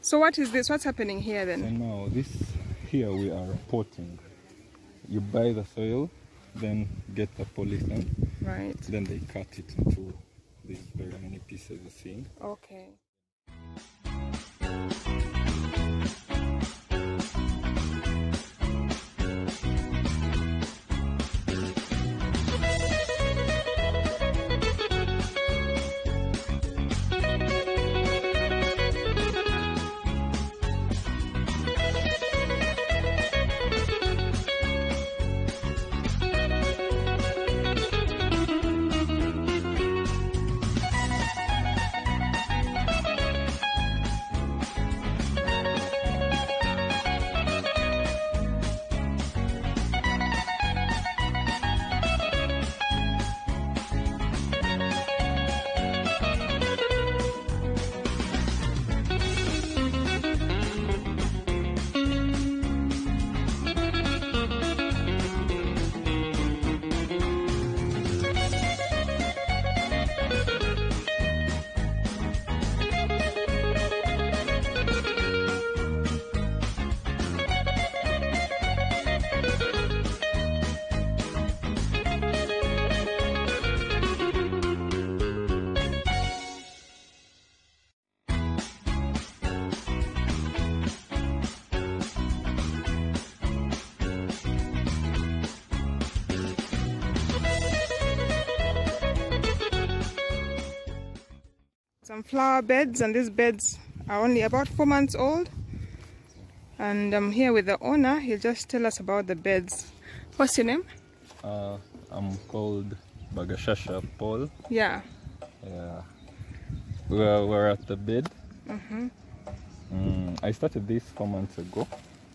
So what is this? What's happening here then? And now this here we are potting. You buy the soil, then get the polythene, Right. then they cut it into these very many pieces you see. Okay. Flower beds, and these beds are only about four months old. And I'm here with the owner. He'll just tell us about the beds. What's your name? Uh, I'm called Bagashasha Paul. Yeah. Yeah. We're, we're at the bed. Mm, I started this four months ago.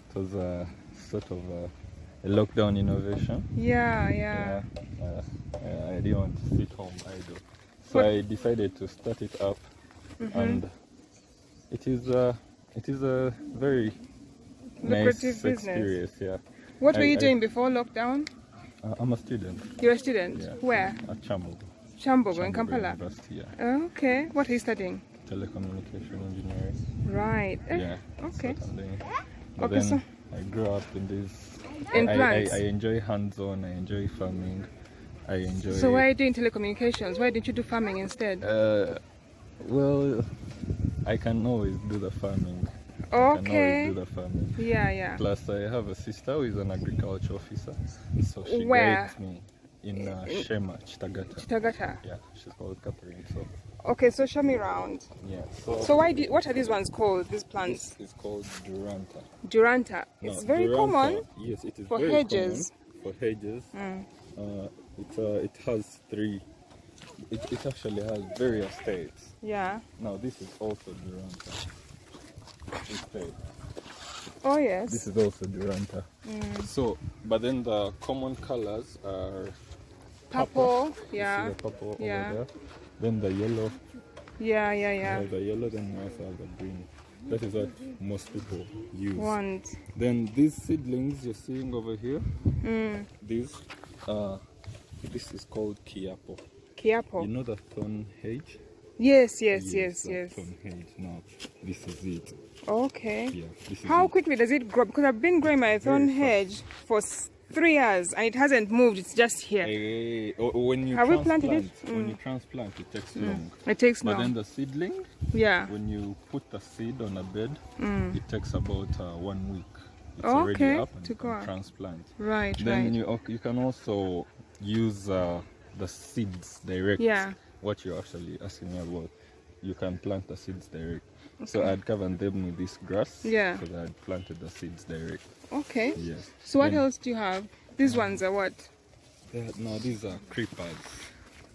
It was a sort of a, a lockdown innovation. Yeah, yeah. Yeah, uh, I didn't want to sit home idle. So What- I decided to start it up and it is a, it is a very nice Lucrative business. yeah. What were you I- doing before lockdown? Uh, I'm a student You're a student. Yeah. Where? at Kyambogo. Kyambogo in Kampala. University, yeah. Okay. What are you studying? Telecommunication engineering. Right. Eh, Yeah. okay. what I'm doing. But Okay, then so- I grew up in this. In I, I. I enjoy hands-on. I enjoy farming. I enjoy. So why are you doing telecommunications? Why didn't you do farming instead? Uh, well, I can always do the farming. I can always Okay. do the farming. Yeah, yeah. Plus, I have a sister who is an agriculture officer, so she Where? guides me in uh, Sheema, Kitagata. Kitagata. Yeah, she's called Catherine. So Okay, so show me around. yeah. So, So why do, what are these ones called? These plants? is called Duranta. Duranta. No, It's very Duranta, common. Yes, it is for very hedges. common For hedges, For Mm. uh, it uh, it has three. It, it actually has various states. Yeah. Now this is also Duranta. This state. Oh yes. This is also Duranta. Mm. So, but then the common colors are Purple. See Yeah. the purple Yeah. over there. Then the yellow. Yeah, yeah, yeah. the yellow. Then we also have the green. That is what most people use. Want. Then these seedlings you're seeing over here, Mm. these, uh, this is called kiapo. Kiapo. You know the thorn hedge? Yes, yes, yes, yes. Thorn hedge. Now, this is it. Okay. Yeah, How it. quickly does it grow? Because I've been growing my thorn hedge for three years and it hasn't moved. It's just here. Oh, when you Have we transplant, planted it? when Mm. you transplant, it takes long. It takes But long. then the seedling, yeah. when you put the seed on a bed, Mm. it takes about uh, one week. It's Okay, already up and to go. transplant. Right, Then right. you you can also use uh, the seeds direct. Yeah. What you're actually asking me about, you can plant the seeds direct. So I'd cover them with this grass. Yeah. Because I'd planted the seeds direct. Okay. Yes. So what Then- else do you have? These ones are what? No, these are creepers.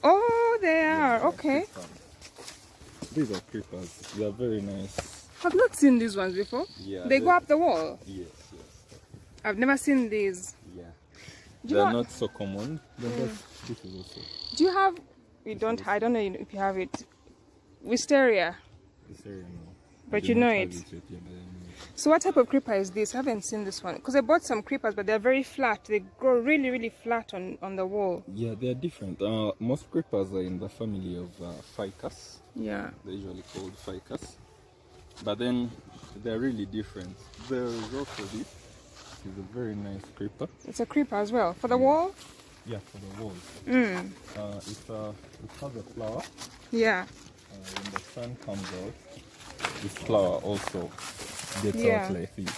Oh, they are. Okay. creepers. These are creepers. They are very nice. I've not seen these ones before. Yeah. They go up the wall. Yes, yes. I've never seen these. Yeah. Do you They're know- not so common. But that's, this is also Do you have? We don't. I don't know if you have it. Wisteria. area now. But you know it. yet, yeah, but I know. So what type of creeper is this? I haven't seen this one because I bought some creepers, but they're very flat. They grow really, really flat on on the wall. Yeah, they are different. Uh, most creepers are in the family of uh, ficus. Yeah. They're usually called ficus. But then they're really different. There's also this. Is a very nice creeper. It's a creeper as well. For the wall? Yeah, for the wall. Mm. Uh, it's uh, it has a flower. Yeah. Uh, when the sun comes out, this flower also gets Yeah. out like this.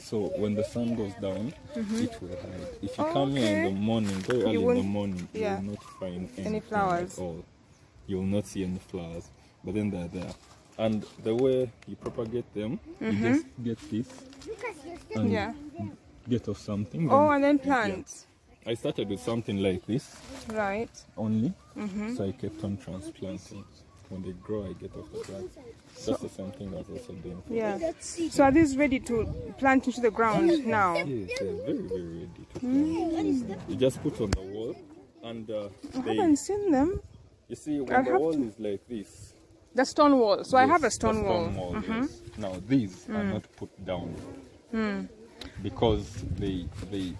So when the sun goes down, it will hide. If you Oh, come here in the morning, very early in the morning, yeah. you will not find Any anything flowers. at all. You will not see any flowers, but then they're there. And the way you propagate them, you just get this and Mm-hmm. Yeah. get off something. Oh, and then plants. I started with something like this Right. only, Mm-hmm. so I kept on transplanting. When they grow, I get off the plant. That's the same thing as also doing. Yeah. So are these ready to plant into the ground now? Yes, they're very, very ready to plant. You just put on the wall, and uh, I they, haven't seen them. you see, when I the wall to- is like this. The stone wall. So I have a the stone wall. Mm-hmm. yes. Now these are Mm. not put down because they they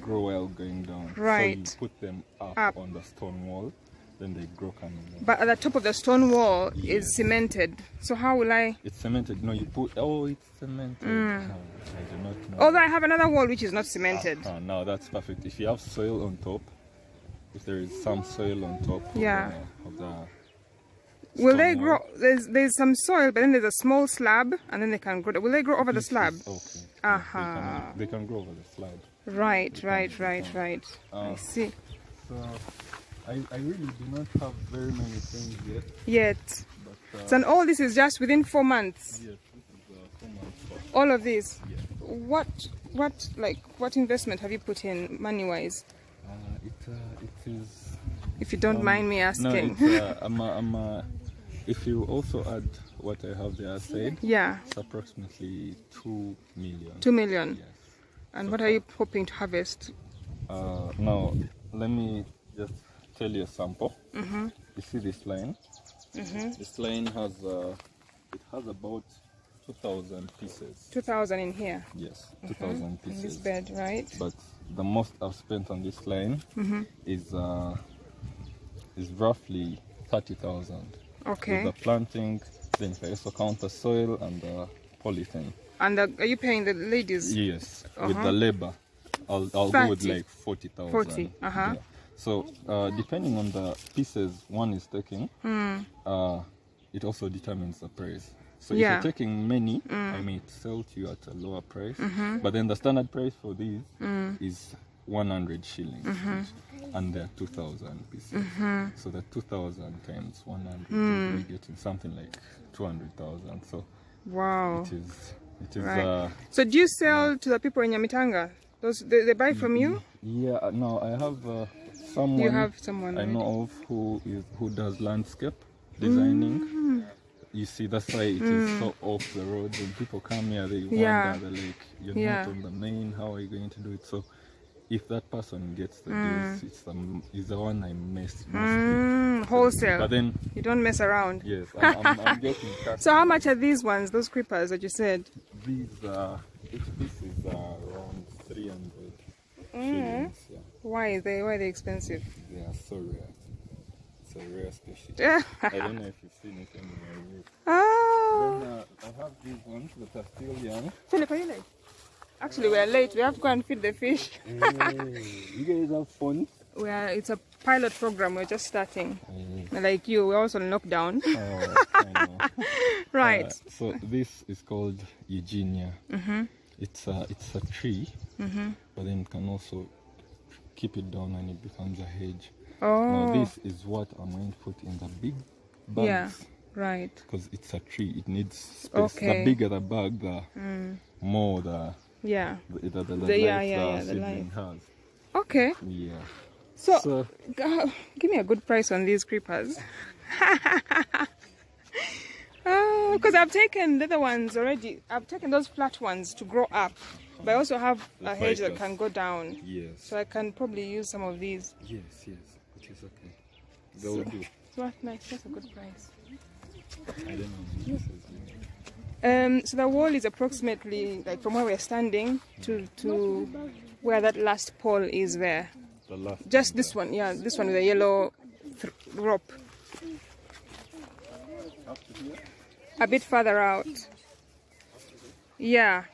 grow well going down. Right. So you put them up, Up. on the stone wall, then they grow coming down. But at the top of the stone wall Yes. is cemented. So how will I? It's cemented. No, you put. Oh, it's cemented. Mm. No, I do not know. Although I have another wall which is not cemented. Ah, no, that's perfect. If you have soil on top, if there is some soil on top Yeah. of, the, of the Will they grow? There's there's some soil, but then there's a small slab, and then they can grow. Will they grow over the slab? Okay. Aha. They, can, they can grow over the slab. Right, right, they right, can. right. I Uh, see. So I, I really do not have very many things yet, Yet. but uh, So and all this is just within four months. yes, this is uh, four months. All of this. Yeah. What what like what investment have you put in money wise? Uh, it uh, it is. If you don't um, mind me No, asking. uh, I'm, a, I'm a, if you also add what I have there said, yeah, it's approximately two million. two million. Yes. And what are you hoping to harvest? Uh, now, let me just tell you a sample. Mm-hmm. You see this line? This line has uh, it has about 2,000 pieces. Two thousand in here Yes, 2,000 in this pieces. bed, right? But the most I've spent on this line Mm-hmm. is uh, is roughly 30,000. Okay. With the planting, then if I also count soil and the polythene. And the, are you paying the ladies? Yes, with Uh-huh. the labor, I'll, I'll go with like 40,000. 40, uh-huh. Yeah. So, uh, depending on the pieces one is taking, uh, it also determines the price. So, Hmm. Yeah. Hmm. if you're taking many, I may sell to you at a lower price. Mm-hmm. But then the standard price for these Hmm. is 100 shillings, Mm-hmm. and they're 2,000 pieces. So, the 2,000 times 100, Hmm. you're getting something like 200,000. So, Wow. it is, it is, Right. uh, So do you sell to the people in Yamitanga? Those they, they buy from you? Yeah, uh, no, I have uh, someone You have someone. I right? know of who is who does landscape designing. Mm. You see, that's why it is so off the road. When people come here, they wonder, Yeah. they're like, "You're Yeah. not on the main. How are you going to do it?" So, if that person gets the Mm. deals, it's the is the one I mostly. Mm, wholesale. But then, You don't mess around. yes, I'm, I'm, I'm getting. So how much are these ones? Those creepers that you said? These uh, each piece is uh, around 300 Mm. shillings. Yeah. Why are they why are they expensive? They are so rare. It's a rare species. I don't know if you've seen it anywhere. ah. Then uh, I have these ones that are still young. Philip, are you late? Actually, we are late. We have to go and feed the fish. you guys have fun? We are. It's a pilot program. We're just starting. Oh, Like you, we're also on lockdown. I right. Uh, so this is called Eugenia. Mm-hmm. It's a it's a tree, but then it can also keep it down and it becomes a hedge. oh. Now this is what I'm going to put in the big bags. Yeah. Right. Because it's a tree, it needs space. Okay. The bigger the bag, the more the Yeah. the, the, the, the The- yeah, yeah, yeah, the seedling has. Okay. Yeah. So, So uh, give me a good price on these creepers. Because I've taken the other ones already. I've taken those flat ones to grow up. But I also have The a hedge that can go down. yes, So I can probably use some of these. yes, yes, it is okay. They'll do. So what nice, that's a good price. I don't know. how many pieces you need. Um, so the wall is approximately like from where we're standing to to where that last pole is there. The last. Just this one, yeah, this one with the yellow rope. Up to here. A bit further out. Yeah.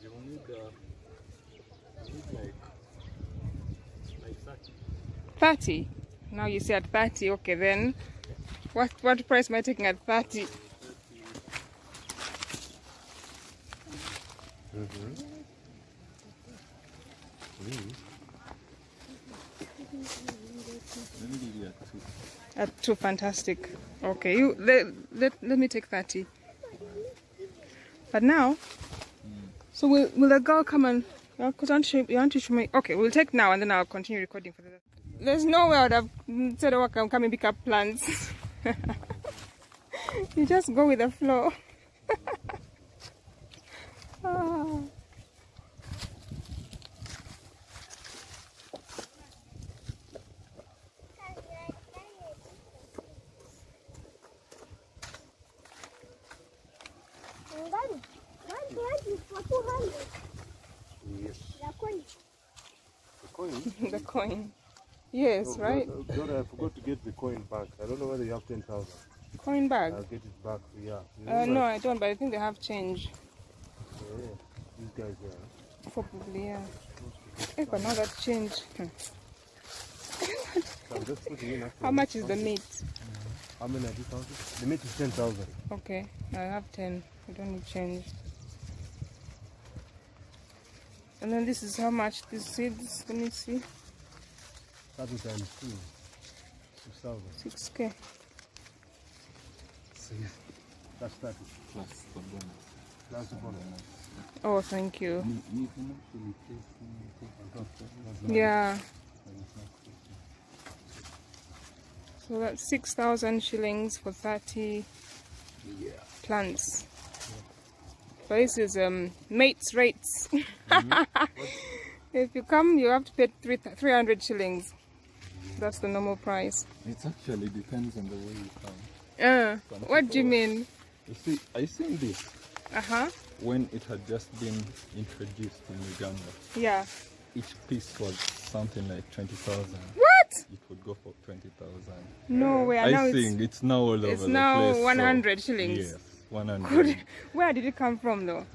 You will need, you need like, like 30. 30. Now you see at 30. Okay, then what what price am I taking at 30? Mm-hmm. Two. At two, fantastic. Okay, you let, let, let me take 30. But now, so will, will the girl come and, because to show, you to show me, okay, we'll take now and then I'll continue recording for the There's no way I would have said, oh, come, come and pick up plants. you just go with the flow. Ah. Ngani? Ngani hadi for 200. Yes. La kwani? The coin? the coin. Yes, Oh, right? God, God, I forgot to get the coin back. I don't know whether you have 10,000. Coin back? I'll get it back. Yeah. You Uh, no, I don't, but I think they have change. Yeah. These guys there. Probably, yeah. Eh, but now that change. hmm. So I'm just putting in after How much is the meat? How many are these houses? The meat is 10,000. Okay, I have 10. I don't need change. And then this is how much these seeds, let me see, 30 times 2. 6,000. 6k. So, yeah. That's 30. Plus the bonus. That's the bonus. Oh, thank you. You, you can actually take, take On top. That's not- Yeah. So that's 6,000 shillings for 30 Yeah. plants. But this is um, mates rates. If you come, you have to pay three, 300 shillings. That's the normal price. It actually depends on the way you come. Uh, Some what do you mean? You see, I seen this Uh huh. when it had just been introduced in Uganda. Yeah. Each piece was something like 20,000. What? It would go for 20,000. No way. I Now think it's now all over it's the now place. so- 100 shillings. Yes, 100. Good. Where did it come from though?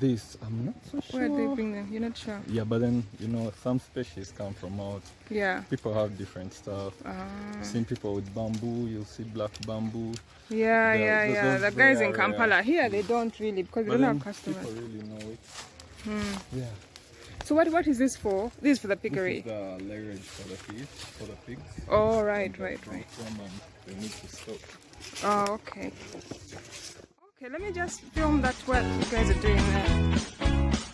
This, I'm not so sure. Where they bring them? You're not sure. Yeah, but then, you know, some species come from out. Yeah. People have different stuff. Ah. Seen people with bamboo, you'll see black bamboo. Yeah, The- yeah, the- yeah. those The guys in rare, Kampala here, they don't really because they But don't have customers. people really know it. Hmm. Yeah. So what what is this for? This is for the This is the lairage for the pigs, for the pigs. Oh right, right, right. They need to stop. Oh okay. Okay, let me just film that what you guys are doing there.